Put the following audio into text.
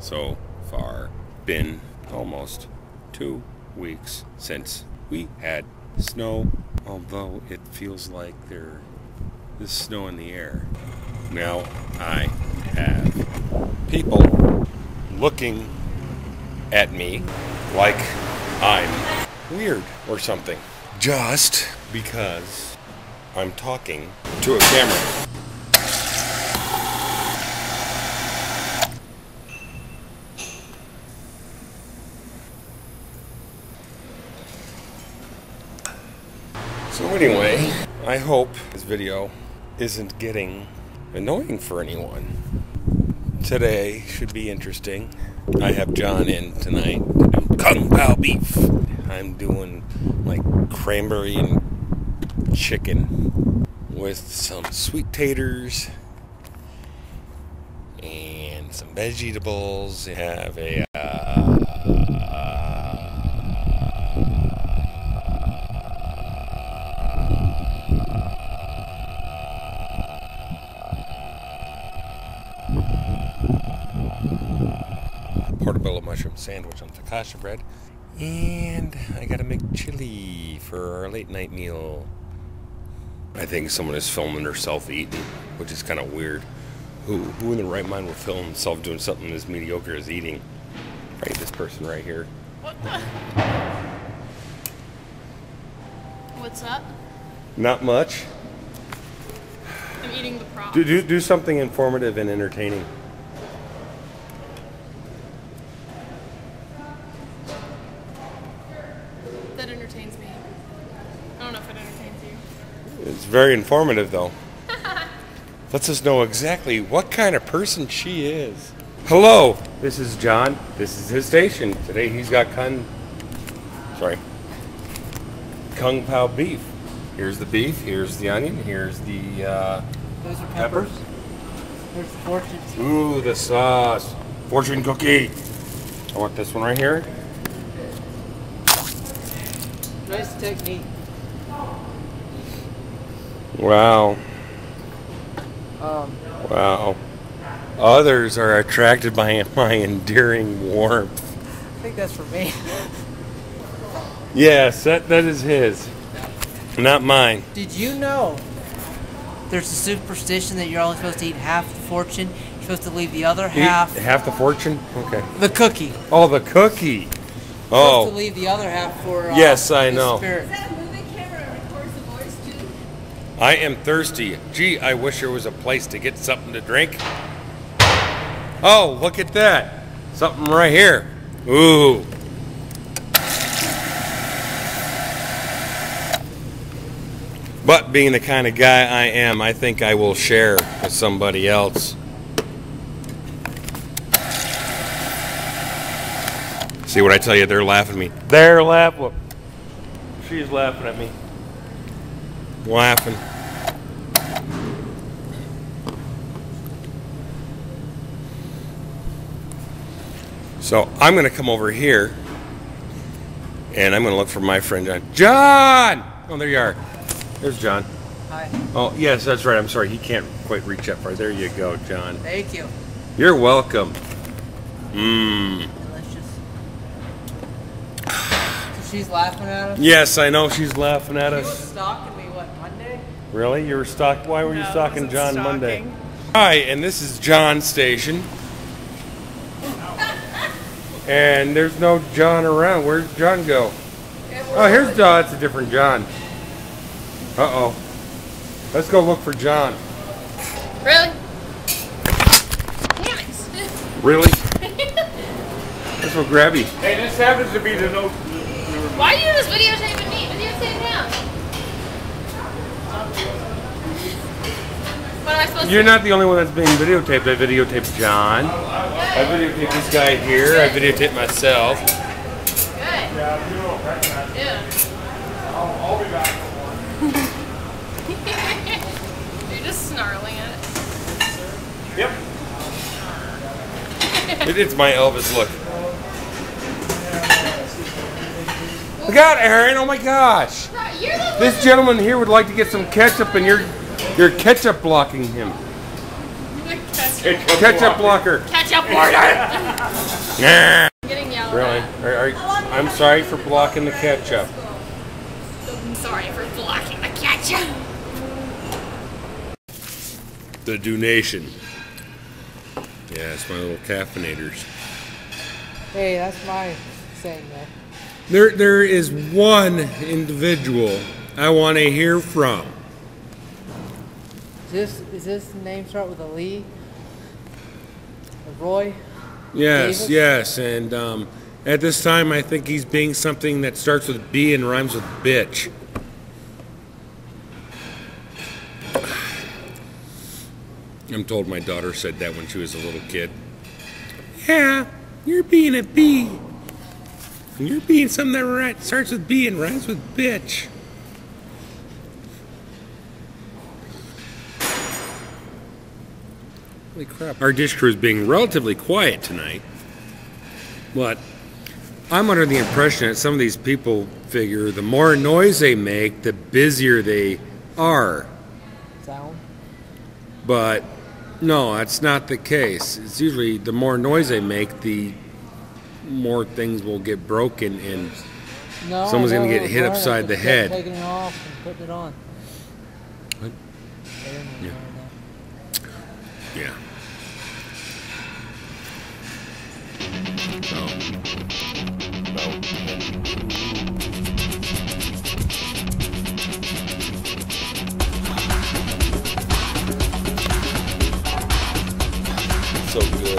so far been almost two weeks since we had snow, although it feels like there is snow in the air. Now I have people looking at me like I'm weird or something. Just because I'm talking to a camera. So anyway, I hope this video isn't getting annoying for anyone. Today should be interesting. I have John in tonight to Kung Pao beef. I'm doing like cranberry and chicken with some sweet taters and some vegetables. Have a mushroom sandwich on focaccia bread. And I got to make chili for our late night meal. I think someone is filming herself eating, which is kind of weird. Who, who in the right mind would film himself doing something as mediocre as eating? Right, this person right here. What the? What's up? Not much. I'm eating the prop. Do, do, do something informative and entertaining. It's very informative, though. Lets us us know exactly what kind of person she is. Hello, this is John. This is his station. Today he's got Kung. Sorry. Kung Pao beef. Here's the beef. Here's the onion. Here's the uh, Those are peppers. peppers. There's the fortunes. Ooh, the sauce. Fortune cookie. I want this one right here. Nice technique. Wow. Um, Wow. Others are attracted by my endearing warmth. I think that's for me. Yes, that, that is his. Not mine. Did you know there's a superstition that you're only supposed to eat half the fortune? You're supposed to leave the other Eat half half the fortune? Okay. the cookie. Oh, the cookie. Supposed to Oh, leave the other half for uh, Yes, I know. Spirit. Is that a moving camera that records the voice too? I am thirsty. Gee, I wish there was a place to get something to drink. Oh, look at that. Something right here. Ooh. But being the kind of guy I am, I think I will share with somebody else. See what I tell you? They're laughing at me. They're laughing. She's laughing at me. Laughing. So I'm going to come over here and I'm going to look for my friend John. John! Oh, there you are. There's John. Hi. Oh, yes, that's right. I'm sorry. He can't quite reach that far. There you go, John. Thank you. You're welcome. Mmm. Delicious. She's laughing at us. Yes, I know she's laughing at You were us. stalking me what Monday? Really? You were stalked? Why were you No, I stalking John stalking. Monday? Hi, and this is John's station. And there's no John around. Where's John go? Oh, here's John. It's a different John. Uh oh. Let's go look for John. Really? Damn it. Really? This will grab you. Hey, this happens to be the no. Why are you just videotaping me? Videotape him. What am I supposed You're to not the only one that's being videotaped. I videotaped John. I videotaped this guy here. I videotaped myself. Good. Yeah. I'll I'll be back for one. You're just snarling at it. Yep. It is my Elvis look. Look out, Aaron! Oh my gosh! Right, You're the one This gentleman here would like to get some ketchup, and you're you're ketchup blocking him. ketchup. Ketchup blocker. Ketchup blocker. order. Nah. I'm getting yelled Really? at. Are, are, I'm sorry for blocking the ketchup. I'm sorry for blocking the ketchup. The donation. Yeah, it's my little caffeinators. Hey, that's my saying there. There, there is one individual I want to hear from. Is this is this name start with a Lee? A Roy? Yes, Davis? yes, and um, at this time, I think he's being something that starts with B and rhymes with bitch. I'm told my daughter said that when she was a little kid. Yeah, you're being a B. And you're being something that starts with B and rhymes with bitch. Holy crap. Our dish crew is being relatively quiet tonight. But I'm under the impression that some of these people figure the more noise they make, the busier they are. Sound? But no, that's not the case. It's usually the more noise they make, the more things will get broken and No. Someone's gonna get hit upside the head. Taking it off and putting it on. What? Yeah. Yeah. So, so good.